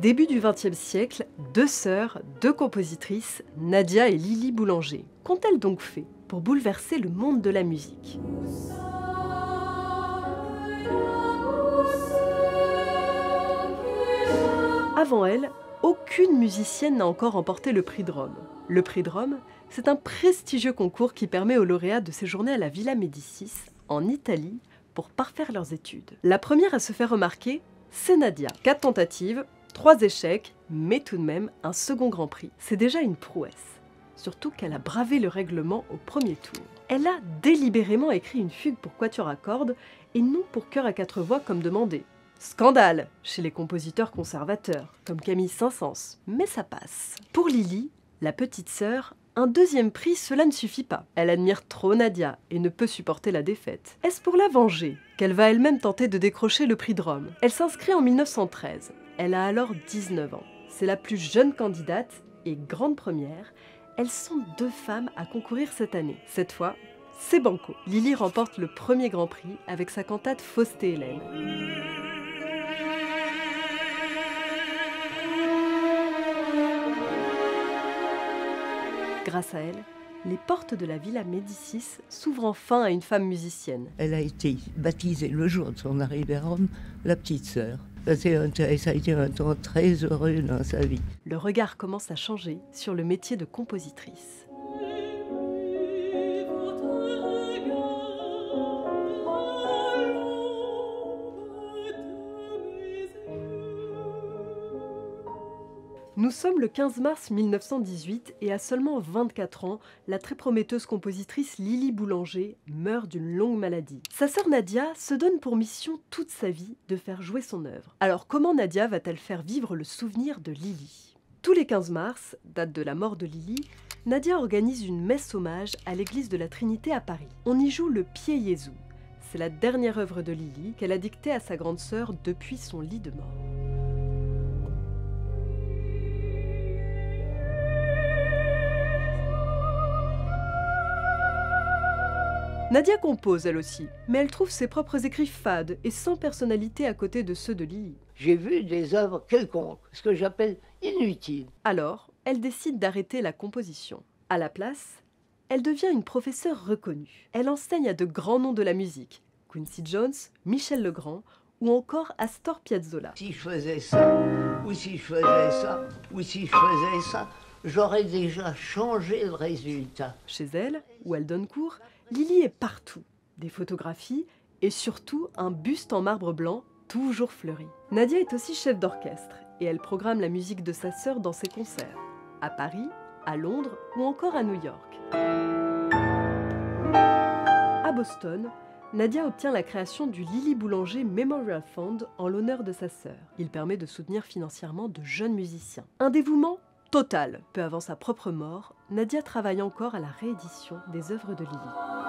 Début du XXe siècle, deux sœurs, deux compositrices, Nadia et Lily Boulanger, qu'ont-elles donc fait pour bouleverser le monde de la musique? Avant elles, aucune musicienne n'a encore remporté le prix de Rome. Le prix de Rome, c'est un prestigieux concours qui permet aux lauréats de séjourner à la Villa Médicis, en Italie, pour parfaire leurs études. La première à se faire remarquer, c'est Nadia. Quatre tentatives, trois échecs, mais tout de même un second Grand Prix. C'est déjà une prouesse. Surtout qu'elle a bravé le règlement au premier tour. Elle a délibérément écrit une fugue pour quatuor à cordes et non pour chœur à quatre voix comme demandé. Scandale chez les compositeurs conservateurs, comme Camille Saint-Saëns, mais ça passe. Pour Lily, la petite sœur, un deuxième prix, cela ne suffit pas. Elle admire trop Nadia et ne peut supporter la défaite. Est-ce pour la venger qu'elle va elle-même tenter de décrocher le prix de Rome? Elle s'inscrit en 1913. Elle a alors 19 ans. C'est la plus jeune candidate et grande première. Elles sont deux femmes à concourir cette année. Cette fois, c'est Banco. Lily remporte le premier Grand Prix avec sa cantate Fausté Hélène. Grâce à elle, les portes de la Villa Médicis s'ouvrent enfin à une femme musicienne. Elle a été baptisée le jour de son arrivée à Rome, la petite sœur. Ça, a été un temps très heureux dans sa vie. Le regard commence à changer sur le métier de compositrice. Nous sommes le 15 mars 1918 et à seulement 24 ans, la très prometteuse compositrice Lily Boulanger meurt d'une longue maladie. Sa sœur Nadia se donne pour mission toute sa vie de faire jouer son œuvre. Alors comment Nadia va-t-elle faire vivre le souvenir de Lily? Tous les 15 mars, date de la mort de Lily, Nadia organise une messe hommage à l'église de la Trinité à Paris. On y joue le Pied Jésus. C'est la dernière œuvre de Lily qu'elle a dictée à sa grande sœur depuis son lit de mort. Nadia compose elle aussi, mais elle trouve ses propres écrits fades et sans personnalité à côté de ceux de Lily. J'ai vu des œuvres quelconques, ce que j'appelle inutiles. Alors, elle décide d'arrêter la composition. À la place, elle devient une professeure reconnue. Elle enseigne à de grands noms de la musique, Quincy Jones, Michel Legrand ou encore Astor Piazzolla. Si je faisais ça, ou si je faisais ça, ou si je faisais ça, j'aurais déjà changé le résultat. Chez elle, où elle donne cours, Lily est partout. Des photographies et surtout un buste en marbre blanc toujours fleuri. Nadia est aussi chef d'orchestre et elle programme la musique de sa sœur dans ses concerts, à Paris, à Londres ou encore à New York. À Boston, Nadia obtient la création du Lily Boulanger Memorial Fund en l'honneur de sa sœur. Il permet de soutenir financièrement de jeunes musiciens. Un dévouement total. Peu avant sa propre mort, Nadia travaille encore à la réédition des œuvres de Lily.